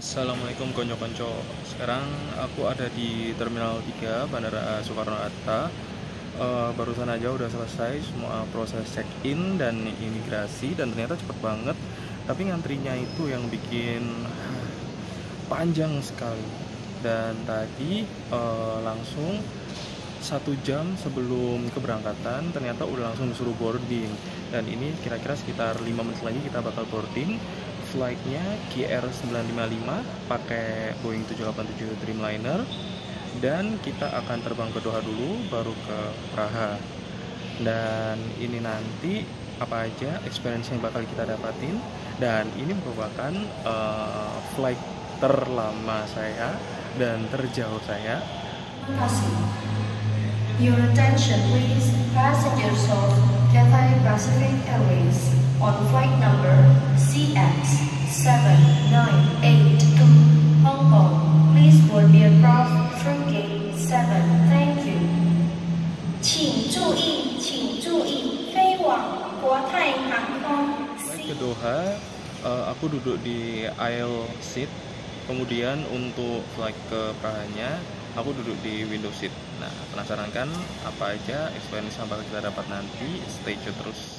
Assalamualaikum konco-konco. Sekarang aku ada di Terminal 3 Bandara Soekarno-Hatta uh, Barusan aja udah selesai semua proses check-in dan imigrasi Dan ternyata cepet banget. Tapi ngantrinya itu yang bikin panjang sekali. Dan tadi uh, langsung satu jam sebelum keberangkatan ternyata udah langsung disuruh boarding. Dan ini kira-kira sekitar 5 menit lagi kita bakal boarding flightnya KR955 pakai Boeing 787 Dreamliner. Dan kita akan terbang ke Doha dulu baru ke Praha. Dan ini nanti apa aja experience yang bakal kita dapatin. Dan ini merupakan uh, flight terlama saya dan terjauh saya. Your attention please, passengers of Cathay Pacific Airways on flight number CX7982 Hong Kong. Please board the aircraft through gate 7. Thank you. 请注意，请注意，飞往国泰航空。 ke Doha uh, aku duduk di aisle seat kemudian untuk flight ke Prahanya aku duduk di window seat nah penasaran kan apa aja experience yang bakal kita dapat nanti stay tune terus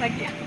Danke.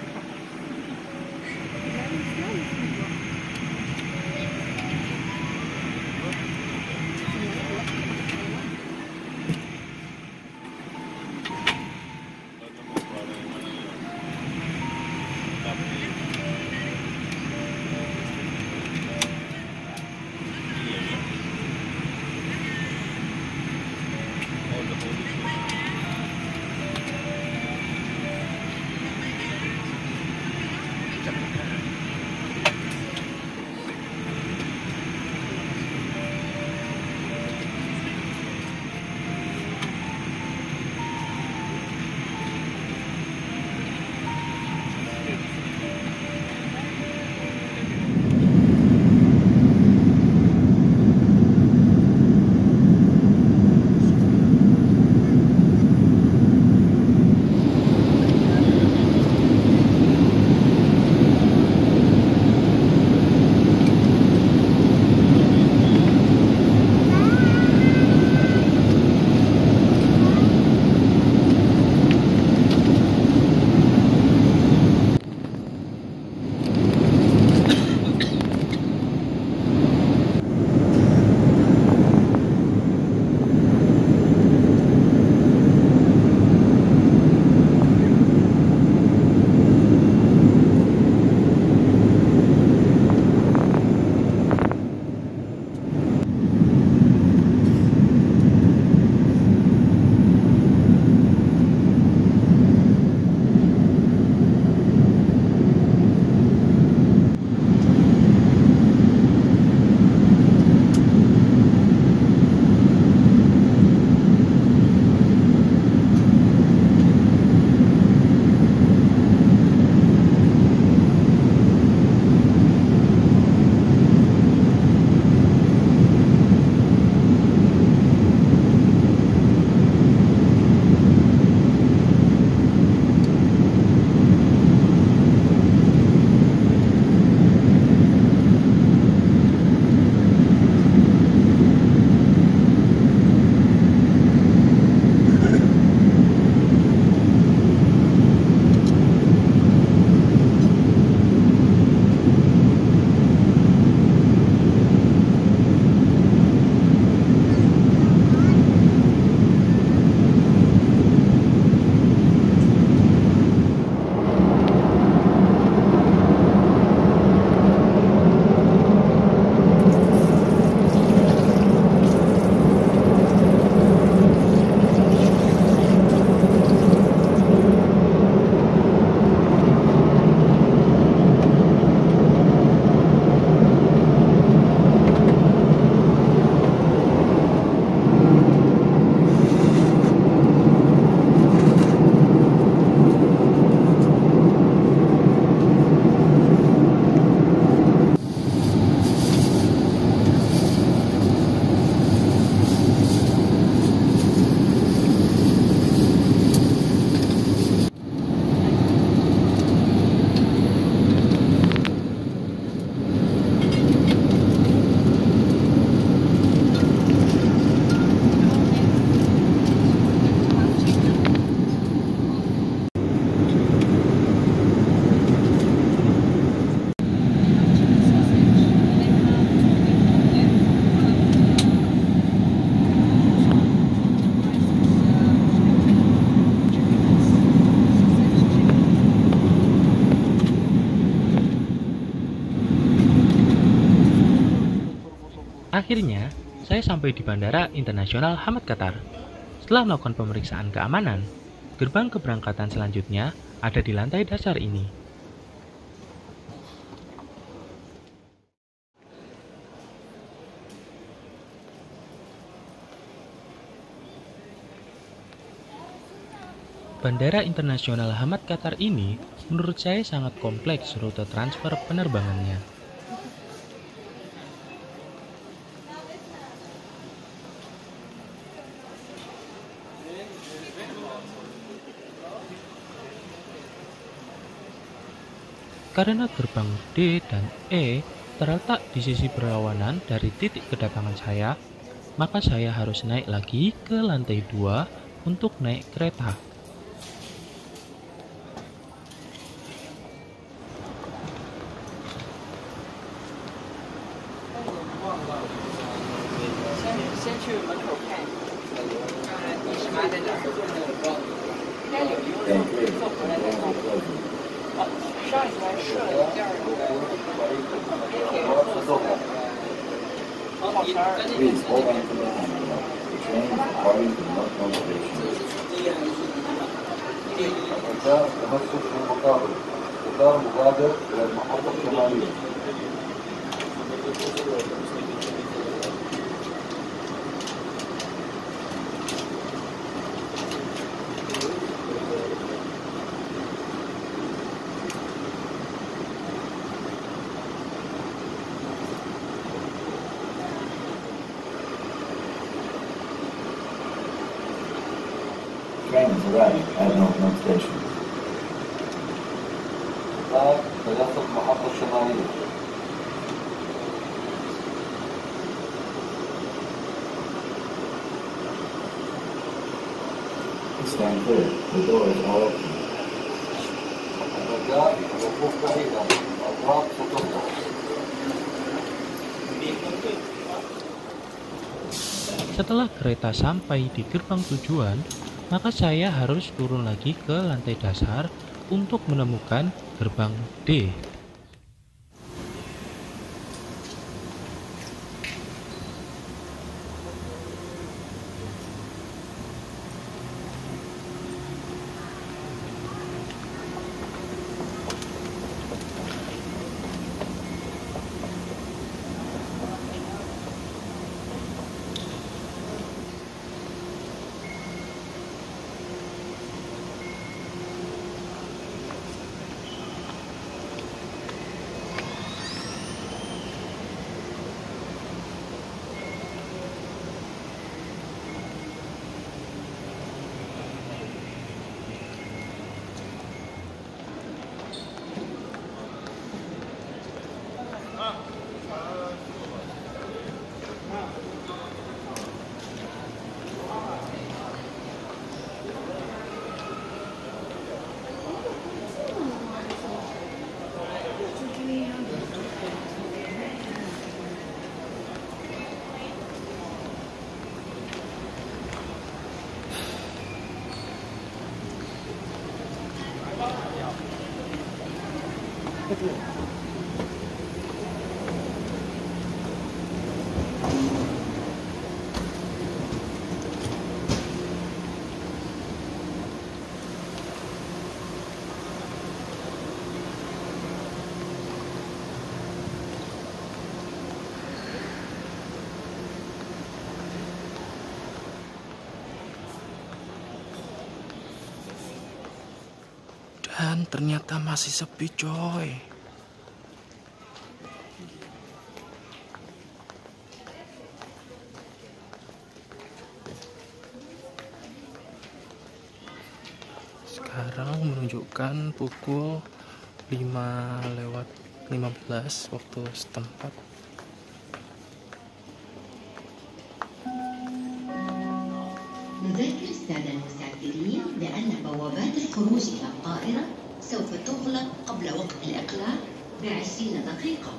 Akhirnya, saya sampai di Bandara Internasional Hamad Qatar. Setelah melakukan pemeriksaan keamanan, gerbang keberangkatan selanjutnya ada di lantai dasar ini. Bandara Internasional Hamad Qatar ini menurut saya sangat kompleks rute transfer penerbangannya. Karena gerbang D dan E terletak di sisi berlawanan dari titik kedatangan saya, maka saya harus naik lagi ke lantai 2 untuk naik kereta. قطار مغادر إلى المحطة الشمالية Train is arriving at Lucknow Station. الآن سيصل المحطة الشمالية Stand clear. The doors are open. الرجاء الوقوف بعيدا الأبواب ستفتح Setelah kereta sampai di gerbang tujuan, maka saya harus turun lagi ke lantai dasar untuk menemukan gerbang D. Dan ternyata masih sepi coy. Menunjukkan pukul 5 lewat 15 waktu setempat. نذكر السادة المسافرين بأن بوابات الخروج إلى الطائرة سوف تغلق قبل وقت الإقلاع بعشرين دقيقة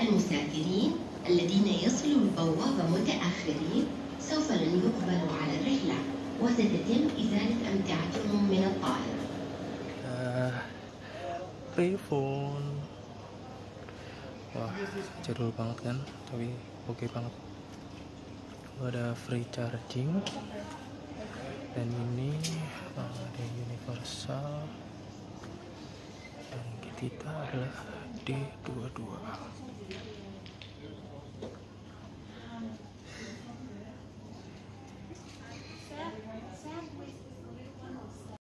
المسافرين الذين يصلوا البوابة متأخرين سوف لن يقبلوا على الرحلة وستتم إزالة أمتعتهم من الطائرة payphone. Wah, jadul banget kan, tapi oke banget. Ada free charging. Dan ini ada universal. Dan kita adalah D22